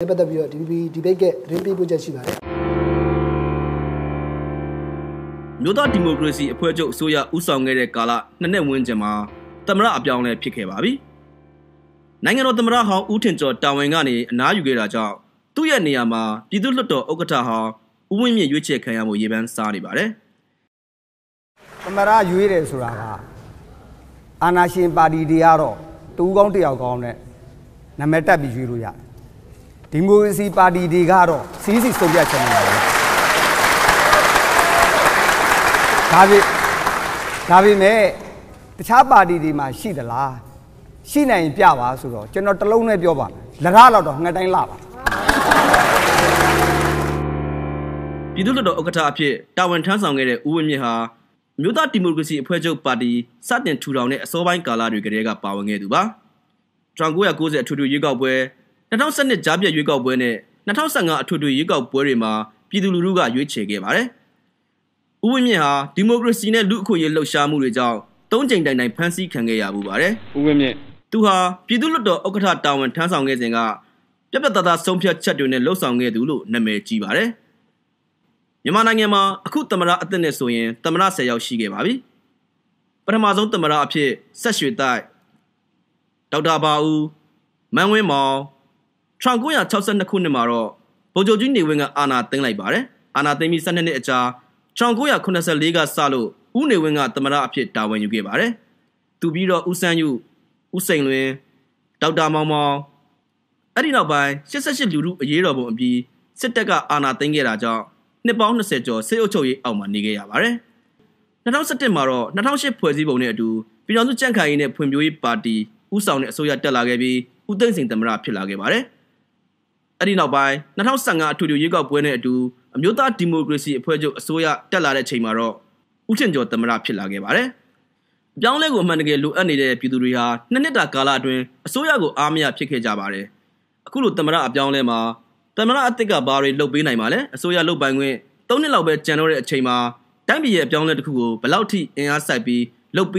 ပတ်သက်ပြီးတော့ DPP debate ကသတင်းပေးပို့ချက်ရှိပါတယ်မြို့သားဒီမိုကရေစီအဖွဲ့ချုပ်အစိုးရဦးဆောင်ခဲ့တဲ့ကာလနှစ်နှစ်ဝန်းကျင်မှာသမရအပြောင်းလဲဖြစ်ခဲ့ပါပြီ။နိုင်ငံတော်သမရဟောင်းဦးထင်ကျော်တာဝန်ကနေအနားယူခဲ့တာကြောင့်သူ့ရဲ့နေရာမှာပြည်သူ့လွှတ်တော်ဥက္ကဋ္ဌဟောင်းဦးဝင်းမြင့်ရွေးချယ်ခံရမှုရေပန်းစားနေပါတယ်သမရရွေးတယ်ဆိုတာကအာနာရှင်ပါတီတွေကတော့တူကောင်းတယောက်ကောင်းနဲ့နာမည်တက်ပြီးရွေးလို့ရတယ် ဒီမိုကရေစီပါတီတွေကတော့စီးစီဆုံးဖြတ်ချက်နေတယ်ဒါပေဒါပေမဲ့တခြားပါတီတွေမှာရှိသလားရှိနိုင်ရင်ပြပါဆိုတော့ကျွန်တော်တလုံးနဲ့ပြောပါမယ်လရတော့တော့ငှက်တိုင်းလာပါ။ပြည်သူ့လွှတ်တော်ဥက္ကဋ္ဌအဖြစ်တာဝန်ထမ်းဆောင်ခဲ့တဲ့ဦးဝင်းမြင့်ဟာမြို့သားဒီမိုကရေစီအဖွဲ့ချုပ်ပါတီစတင်ထူထောင်တဲ့အစောပိုင်းကာလတွေကတည်းကပါဝင်ခဲ့သူပါ။1990အထွေထွေရွေးကောက်ပွဲ 2012ကြားပြတ်ရွေးကောက်ပွဲနဲ့2015အထွေထွေရွေးကောက်ပွဲတွေမှာပြည်သူလူထုကရွေးချယ်ခဲ့ပါတယ်။ဦးဝင်းမြင့်ဟာဒီမိုကရေစီနဲ့လူ့အခွင့်အရေးလှုပ်ရှားမှုတွေကြောင့်သုံးကြိမ်တိုင်တိုင်ဖမ်းဆီးခံခဲ့ရမှုပါတယ်။ဦးဝင်းမြင့်သူဟာပြည်သူ့လွှတ်တော်ဥက္ကဋ္ဌတာဝန်ထမ်းဆောင်ခဲ့စဉ်ကပြက်ပြက်သားသားဆုံးဖြတ်ချက်တွေနဲ့လှုပ်ဆောင်ခဲ့သူလို့နာမည်ကြီးပါတယ်။မြန်မာနိုင်ငံမှာအခုသမရအသစ်နဲ့ဆိုရင်သမရ10ယောက်ရှိခဲ့ပါပြီ။ပထမဆုံးသမရအဖြစ်ဆက်ရွှေတိုက်ဒေါက်တာဘာဦးမန်းဝင်းမောင် 1962ခုနှစ်မှာတော့ဗိုလ်ချုပ်ကြီးနေဝင်းကအာဏာသိမ်းလိုက်ပါတယ်။အာဏာသိမ်းပြီး12နှစ်အကြာ1984ကစလို့ဦးနေဝင်းကသမရအဖြစ်တာဝန်ယူခဲ့ပါတယ်။သူပြီးတော့ဦးစန်းယူဦးစိန်လွင်ဒေါက်တာမောင်မောင်အဲ့ဒီနောက်ပိုင်း88လူထုအရေးတော်ပုံအပြီးစစ်တပ်ကအာဏာသိမ်းခဲ့တာကြောင့်နှစ်ပေါင်း20ကျော်စစ်အုပ်ချုပ်ရေးအောက်မှာနေခဲ့ရပါတယ်။2017မှာတော့2008ဖွဲ့စည်းပုံနဲ့အတူပြည်တော်စုကြံ့ခိုင်ရေးနဲ့ဖွံ့ဖြိုးရေးပါတီဦးဆောင်တဲ့အစိုးရတက်လာခဲ့ပြီးဦးသိန်းစိန်သမ္မတဖြစ်လာခဲ့ပါတယ်။ အဲ့ဒီနောက်ပိုင်း2015အထွေထွေရွေးကောက်ပွဲနဲ့အတူအမျိုးသားဒီမိုကရေစီအဖွဲ့ချုပ်အစိုးရတက်လာတဲ့ချိန်မှာတော့ဦးထင်ကျော်သမ္မတဖြစ်လာခဲ့ပါတယ်။အပြောင်းလဲကိုအမှန်တကယ်လိုအပ်နေတဲ့ပြည်သူတွေဟာနှစ်နှစ်တာကာလအတွင်းအစိုးရကိုအားမရဖြစ်ခဲ့ကြပါတယ်။အခုလိုတမရအပြောင်းလဲမှာတမရအစ်စ်ကဘာတွေလုပ်ပေးနိုင်မှာလဲအစိုးရလုပ်ပိုင်ခွင့်၃နှစ်လောက်ပဲကြံတော့တဲ့အချိန်မှာတိုင်းပြည်ရဲ့အပြောင်းလဲတစ်ခုကိုဘယ်လောက်ထိအင်အားစိုက်ပြီးလုပ်ပေး